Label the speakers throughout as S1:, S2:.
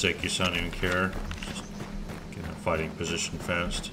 S1: Mistake you don't even care. Just get in a fighting position fast.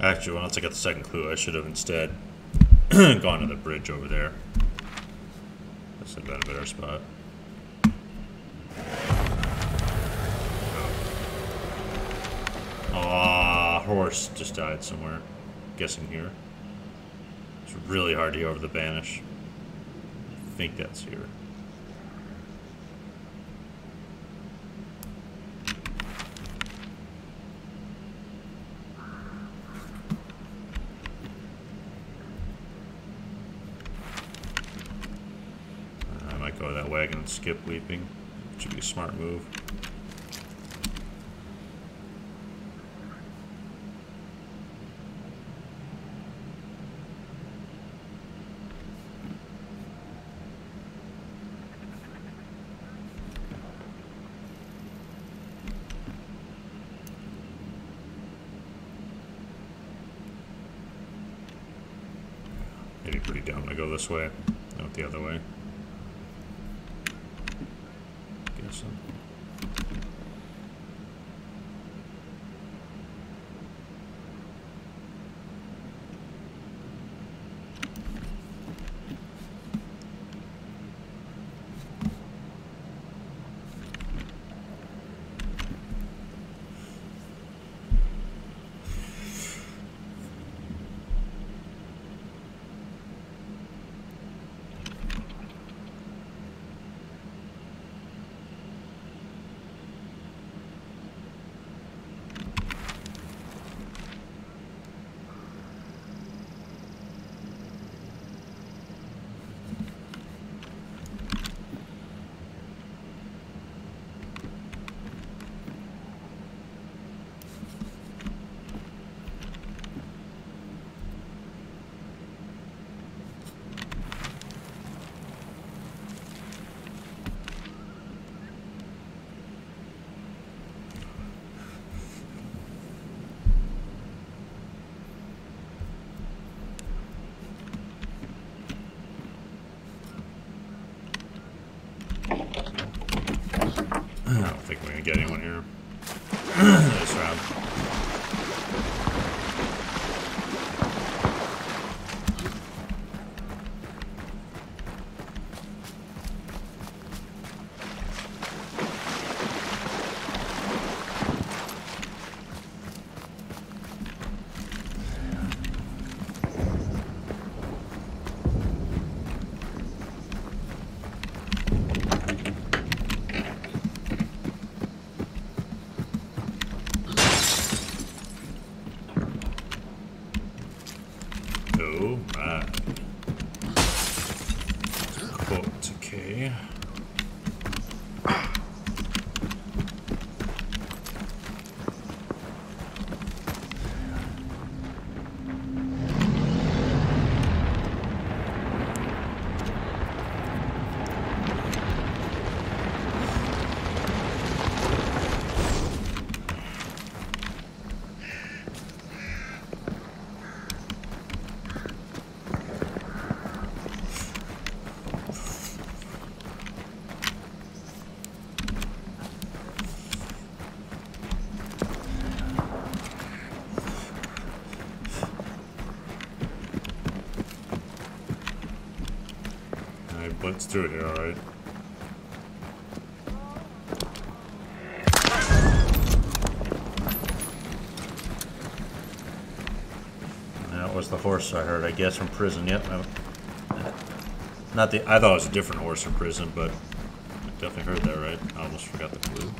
S1: Actually, once I got the second clue, I should have instead gone to the bridge over there. That's a better, spot. Ah, horse just died somewhere. Guessing here. It's really hard to hear over the banish. I think that's here. I might go that wagon and skip leaping. Should be a smart move. Maybe pretty dumb to go this way, not the other way. Guess so. I don't think we're gonna get anyone here. this round. Right. Quote, okay. I blitzed through here, alright. That was the horse I heard, I guess, from prison. Yep. Not the. I thought it was a different horse from prison, but I definitely heard that right. I almost forgot the clue.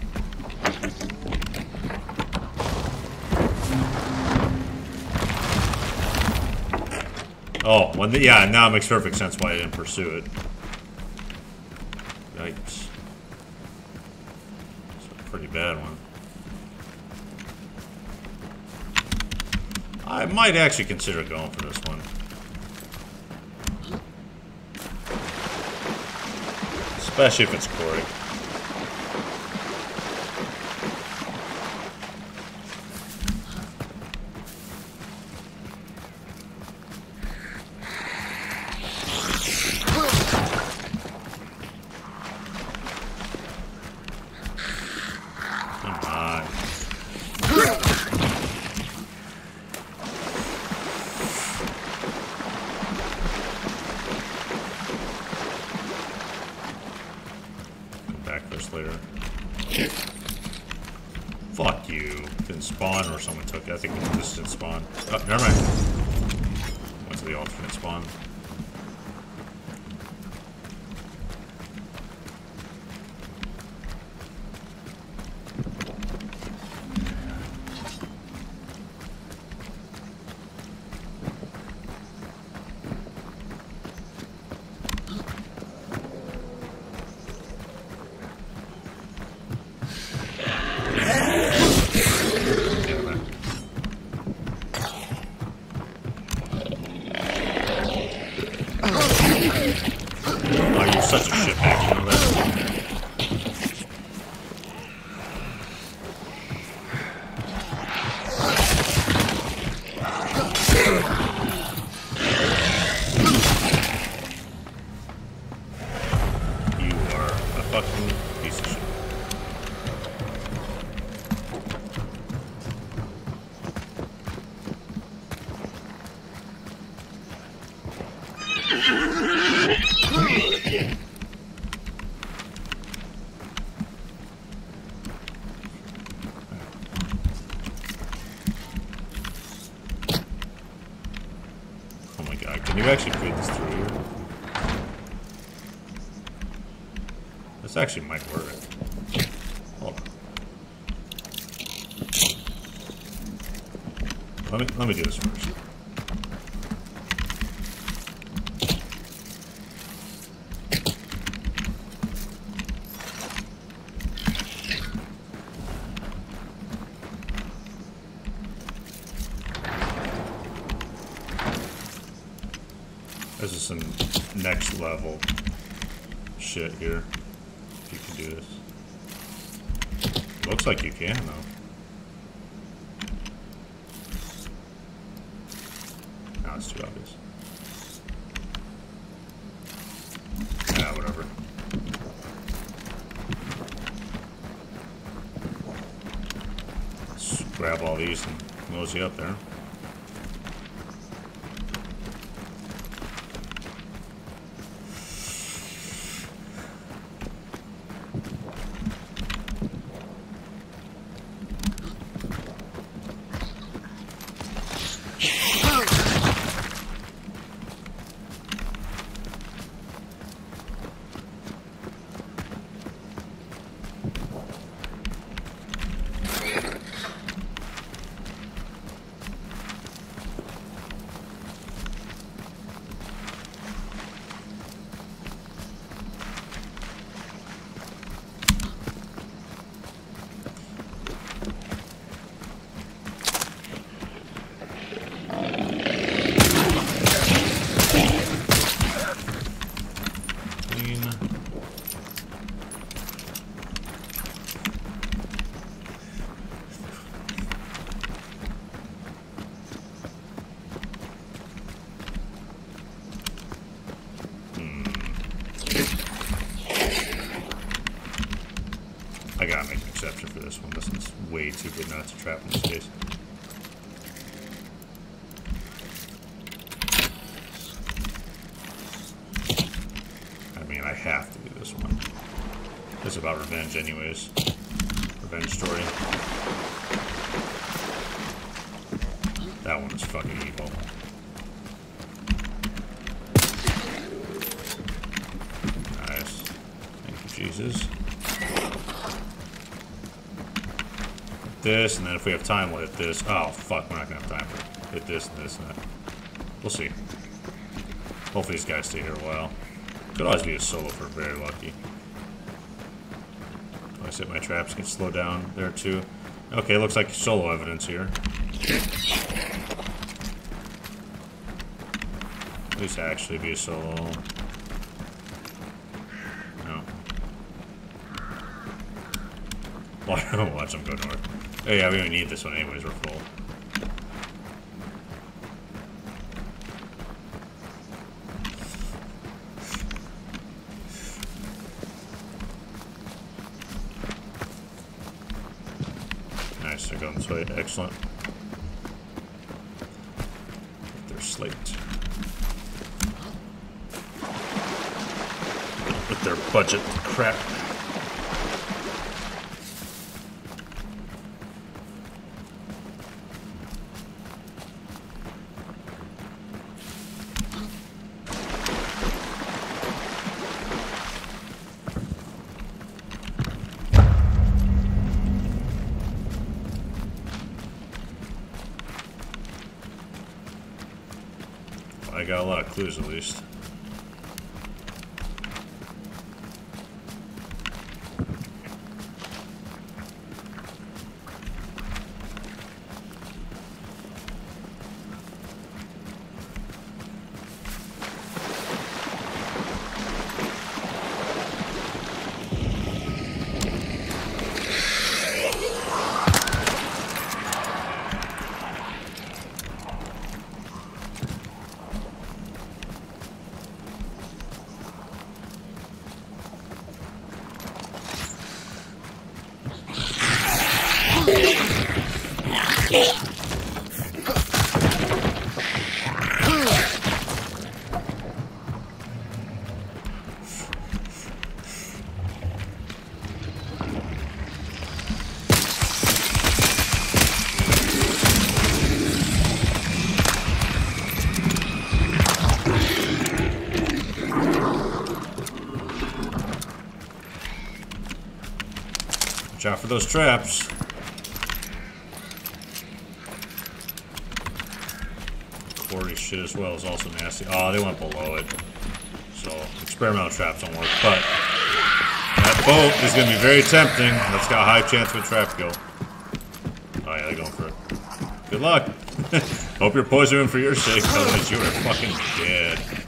S1: Oh, well, yeah, now it makes perfect sense why I didn't pursue it. Bad one. I might actually consider going for this one. Especially if it's Corey. Come on. Come back first later. Fuck you. Didn't spawn or someone took it. I think this didn't spawn. Oh, never mind. Went to the alternate spawn. Damn it. Oh, you're such a shitbag, you know that? You are a actually might work. Hold on. Let me let me do this first. This is some next level shit here. Do this. Looks like you can though. No, it's too obvious. Yeah, whatever. Just grab all these and nose you up there. This one. This one's way too good not to trap in this case. I mean, I have to do this one. It's about revenge anyways. Revenge story. That one is fucking evil. Nice. Thank you, Jesus. This, and then if we have time, we'll hit this. Oh, fuck, we're not gonna have time hit this and this and that. We'll see. Hopefully these guys stay here a while. Could always be a solo for very lucky. Do I set my traps? Can slow down there too. Okay, looks like solo evidence here. At least actually be a solo. No. Watch them go north. Oh yeah, we don't need this one anyways, we're full. Nice, they're going this way. Excellent. They're slate. With their budget crap. Clues at least. Watch out for those traps. Quarry shit as well is also nasty. Oh, they went below it. So, experimental traps don't work, but that boat is going to be very tempting. That's got a high chance of a trap kill. Oh yeah, they're going for it. Good luck. Hope you're poisoning for your sake, otherwise you are fucking dead.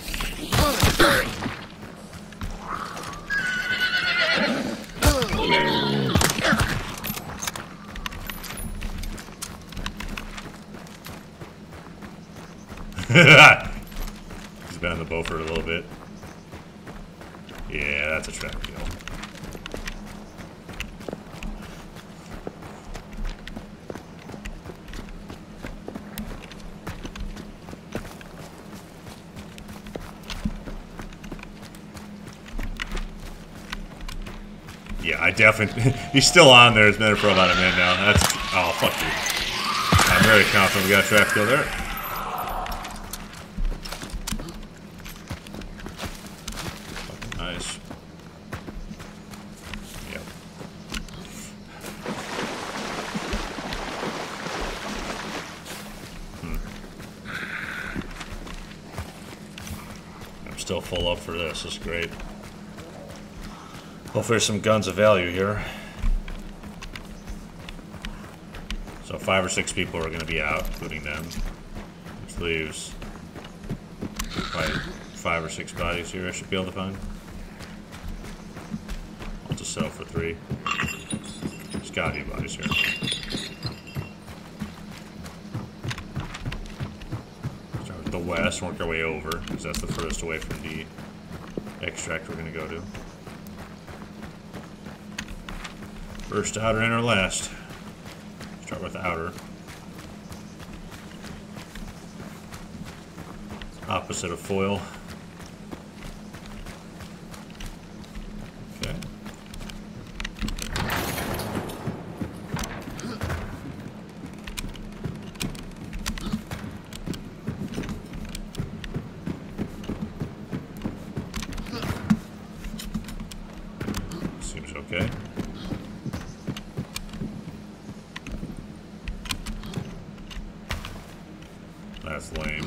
S1: Been on the boat for a little bit. Yeah, that's a trap kill. Yeah, I definitely. He's still on there. It's been there for about a minute now. That's. Oh, fuck you. I'm very confident we got a trap kill there. Still full up for this. This is great. Hopefully there's some guns of value here. So five or six people are going to be out, including them. Which leaves five or six bodies here I should be able to find. I'll just sell for three. There's gotta be bodies here. West, work our way over, because that's the furthest away from the extract we're going to go to. First outer, inner, last. Start with outer. Opposite of foil. Okay. Seems okay. That's lame.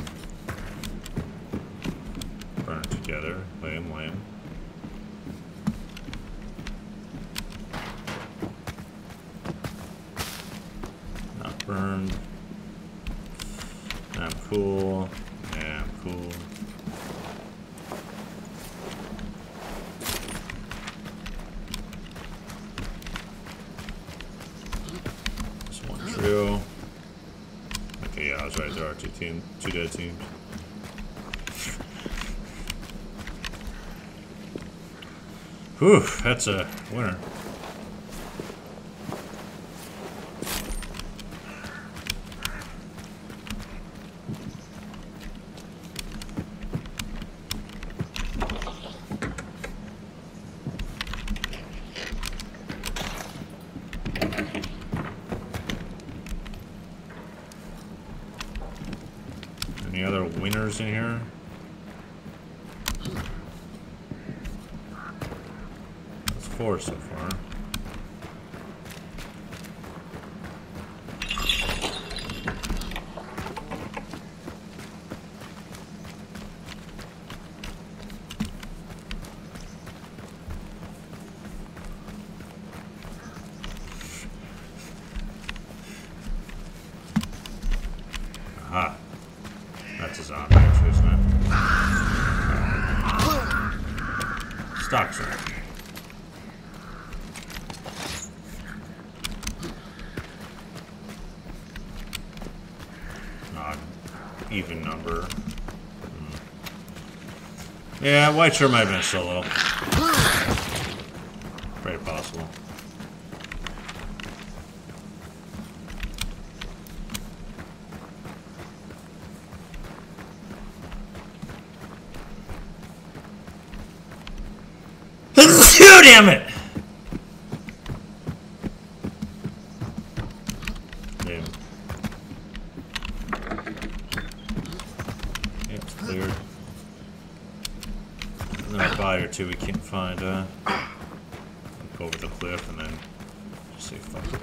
S1: Burn it together. Lame, lame. Not burned. I'm cool. Yeah, I'm cool. This Okay, yeah, I was right. There are two team, two dead teams. Whew, that's a winner. In here? That's four so far. Aha. That's a zombie, actually, isn't it? Stock sir. Odd, even number. White sure might have been solo. Very possible. Damn it! Damn. Yeah, it's cleared. Another buy or two we uh. Go over the cliff and then just say fuck it.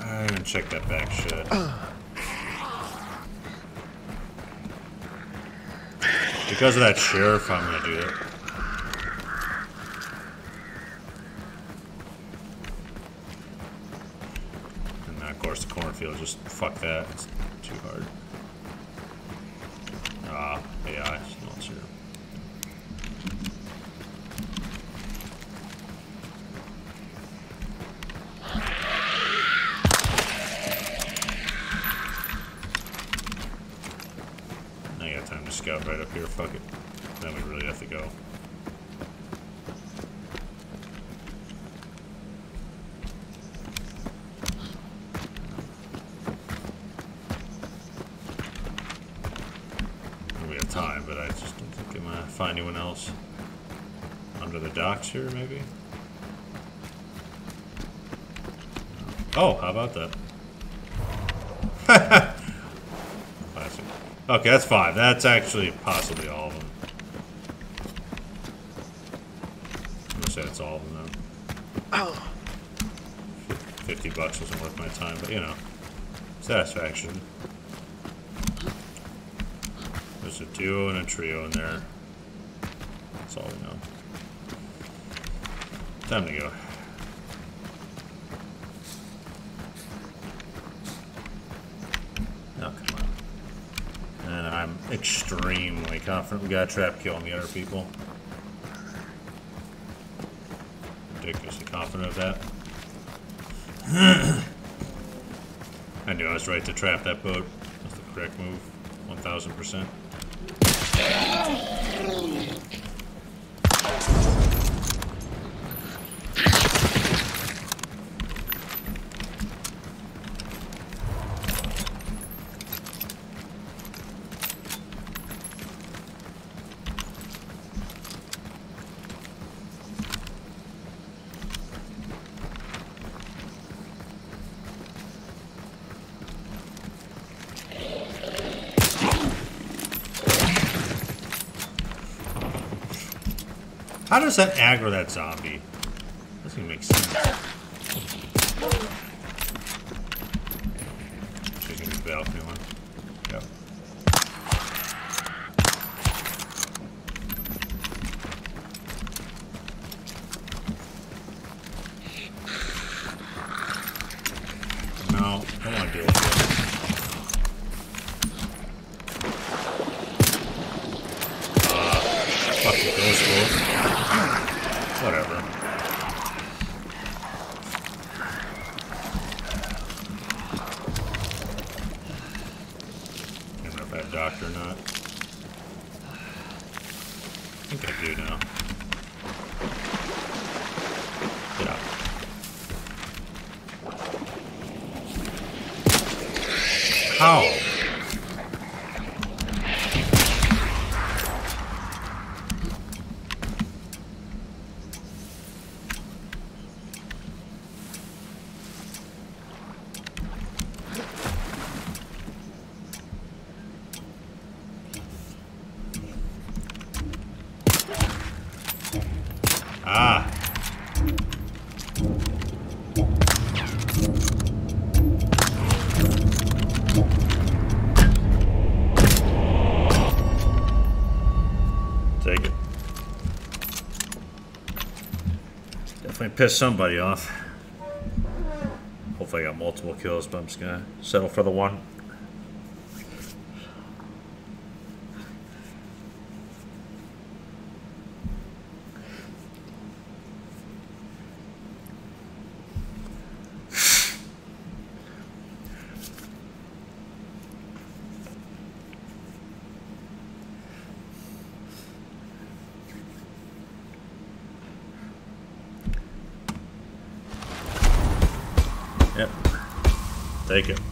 S1: I'm gonna check that back shed. Because of that sheriff, I'm gonna do it. And then, of course, the cornfield, just fuck that. It's too hard. Ah, AI, not sure. I got time to scout right up here, fuck it. Then we really have to go. We have time, but I just don't think I'm gonna find anyone else. Under the docks here, maybe? Oh, how about that? Classic. Okay, that's five. That's actually possibly all of them. I'm gonna say it's all of them then. Fif- 50 bucks wasn't worth my time, but you know, satisfaction. There's a duo and a trio in there. That's all we know. Time to go. Oh, come on. And I'm extremely confident we got a trap kill on the other people. Ridiculously confident of that. I knew I was right to trap that boat. That's the correct move. 1000%. How does that aggro that zombie? Doesn't even make sense. She's gonna be How? Pissed somebody off. Hopefully I got multiple kills, but I'm just gonna settle for the one. Yep. Take it.